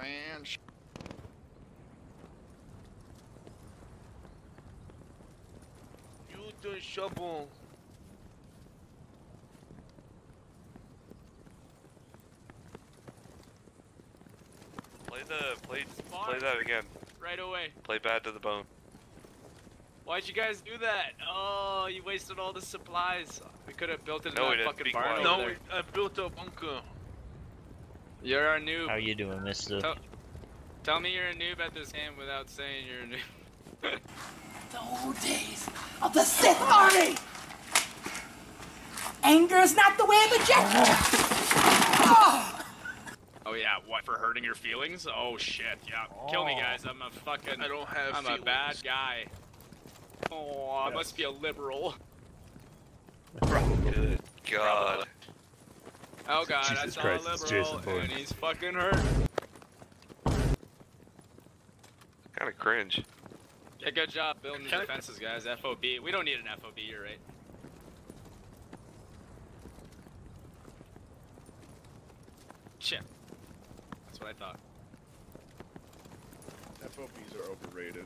ranch. You the shovel. Play the play play that again. Right away. Play bad to the bone. Why'd you guys do that? Oh, you wasted all the supplies. We could have built it in No, we that fucking barn No, there. I built a bunker. You're our noob. How you doing, mister? Tell, tell me you're a noob at this game without saying you're a noob. The old days of the Sith Army! Anger is not the way of the Jedi! Oh yeah, what for hurting your feelings? Oh shit, yeah. Kill me, guys. I'm a fucking. I don't have I'm a bad guy. Oh, I must be a liberal. Good God. Oh god, I Jesus saw Christ, a it's liberal Jason Bourne. and he's fucking hurt. Kind of cringe. Yeah, good job building the defenses, guys. FOB. We don't need an FOB, you're right. Shit. That's what I thought. FOBs are overrated.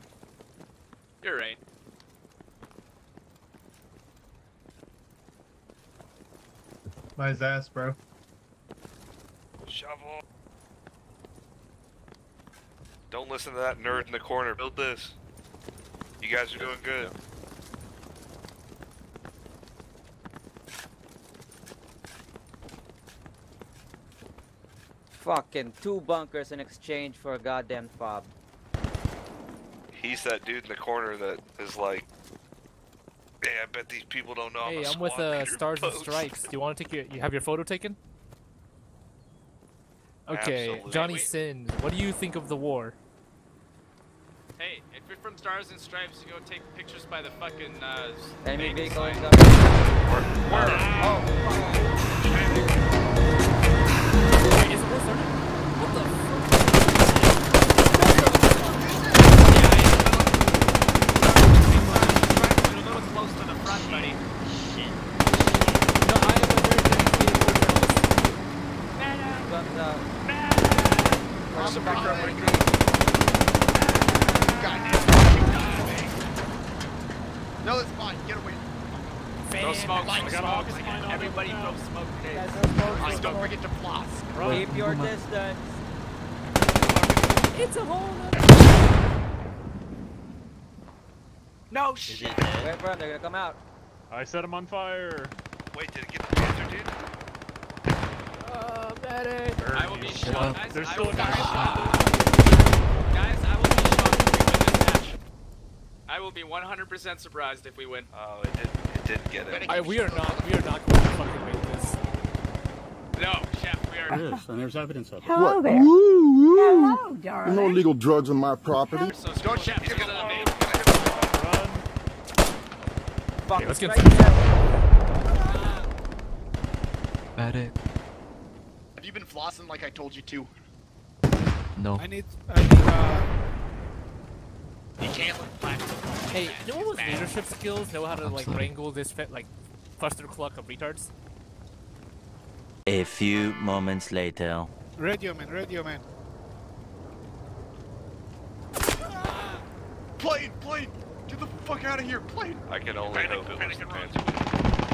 You're right. My ass, bro. Shovel. Don't listen to that nerd in the corner. Build this. You guys are doing good. Fucking two bunkers in exchange for a goddamn fob. He's that dude in the corner that is like, yeah, I bet these people don't know I'm Hey, a I'm with squad uh, leader Stars and. Stripes. Do you want to take your? You have your photo taken? Okay, Absolutely. Johnny Wait. Sins. What do you think of the war? Hey, if you're from Stars and Stripes, you go take pictures by the fucking uh Enemy bank vehicle sign. incoming. Wait, journalist. Guns out. There's a bunker up right No, it's fine. Get away. Throw smoke, Like throw smoke. smoke. Everybody throw smoke, please. Guys. Just don't forget to floss. Keep your distance. It's a whole. No Is shit. Wait for them. They're gonna come out. I set him on fire. Wait, did it get the panzer, dude? Uh, medic. I will be shot, guys. There's I still will a be guy. Guys, I will be shocked if we win this match. I will be 100% surprised if we win. Oh, it didn't. It didn't get it. I, we are not. We are not going to fucking win this. No, Chef, we are. Yes, and there's evidence of it. Hello there. Woo, Hello, darling. No illegal drugs on my property. So go, Chef. He's gonna be. Run. Fucking let's get strike them. Medic. Have you been flossing like I told you to? No. I need. I need. Uh, You can't look black. Hey, you know what leadership skills know how to like sorry. wrangle this fit like cluster cluck of retards? A few moments later. radio man. Radio man. Plane, plane. Get the fuck out of here, plane. I can only hope it was the panzer.